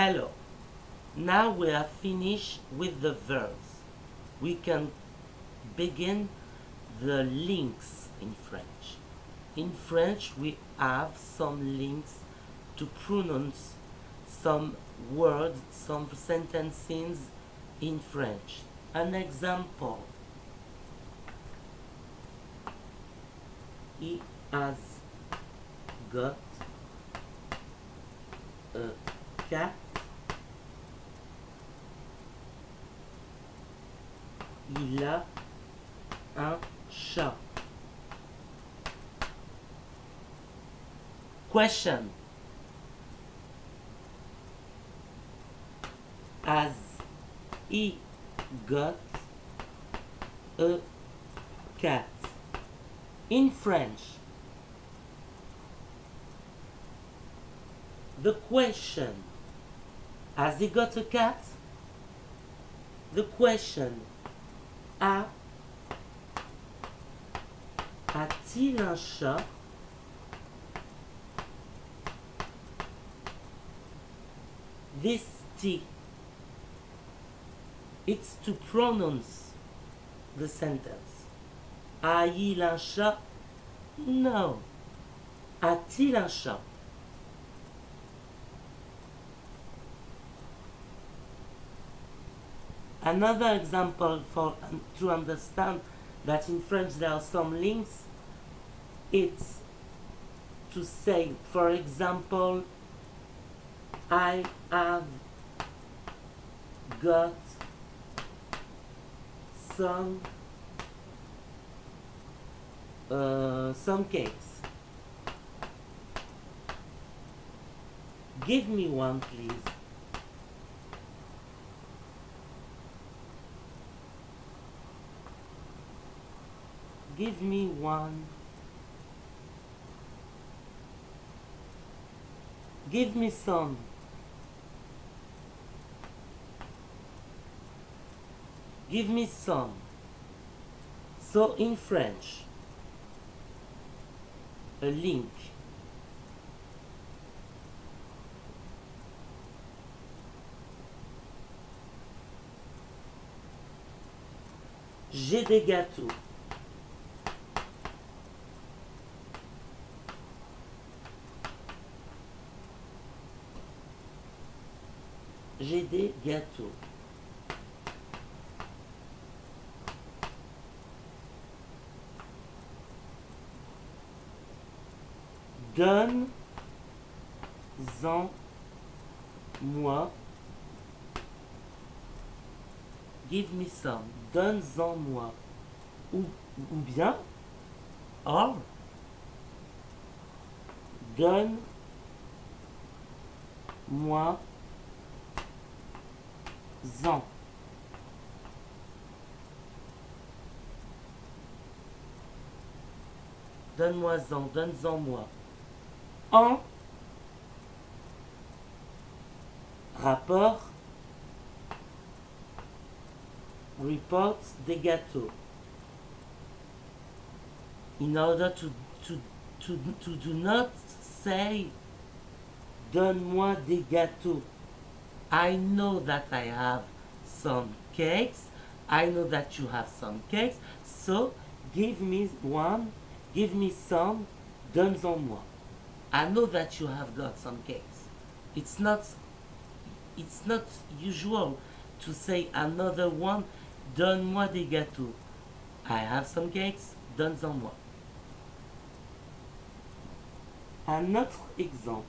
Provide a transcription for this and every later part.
Hello. Now we are finished with the verbs. We can begin the links in French. In French, we have some links to pronounce some words, some sentences in French. An example. He has got a cat. Il a un chat. Question. Has he got a cat? In French, the question Has he got a cat? The question A A-t-il un chat? This T it's to pronounce the sentence. A-il un chat? No. A-t-il un chat? Another example for to understand that in French there are some links. It's to say, for example, I have got some uh, some cakes. Give me one, please. Give me one. Give me some. Give me some. So in French, a link. J'ai des gâteaux. J'ai des gâteaux. Donne-en moi. Give me some. Donne-en moi. Ou, ou bien, or, donne-moi en. Donne-moi-en, donne-en moi. En rapport reports des gâteaux. In order to, to, to, to do not say donne-moi des gâteaux. I know that I have some cakes. I know that you have some cakes. So give me one, give me some, donne-en moi. I know that you have got some cakes. It's not it's not usual to say another one, donne-moi des gâteaux. I have some cakes, donne-en moi. Another example,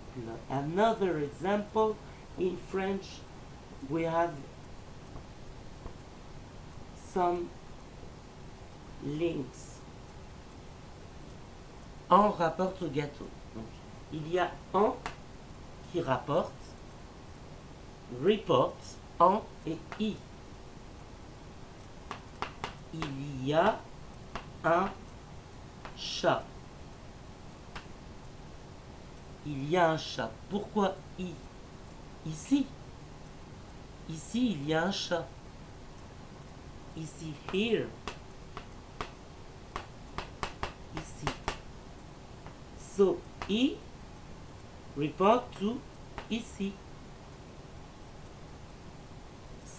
another example in French, we have some links en rapporte au gâteau. Il y a en qui rapporte, report, en et i. Il y a un chat. Il y a un chat. Pourquoi i? Ici. Ici, il y a un chat. Ici, here. Ici. So, I report to ici.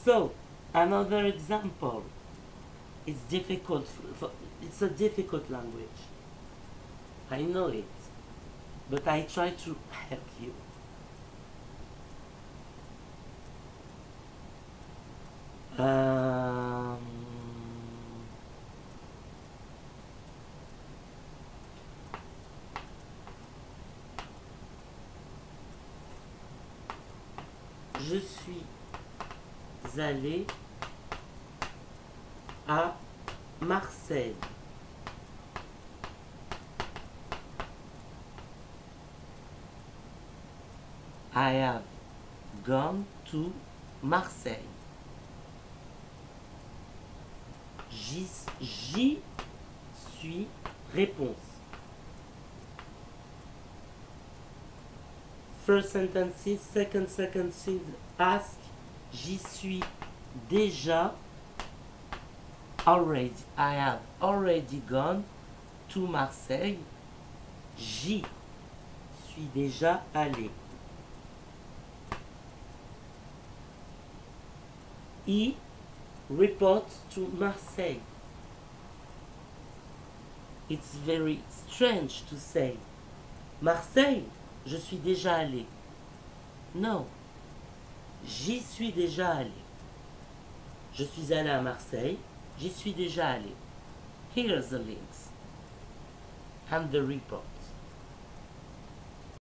So, another example. It's difficult. For, it's a difficult language. I know it. But I try to help you. Je suis allé à Marseille. I have gone to Marseille. J'y suis réponse. First sentences, second sentences, ask, j'y suis déjà already. I have already gone to Marseille. J'y suis déjà allé. He reports to Marseille. It's very strange to say. Marseille, je suis déjà allé. No. J'y suis déjà allé. Je suis allé à Marseille. J'y suis déjà allé. Here's the links and the report.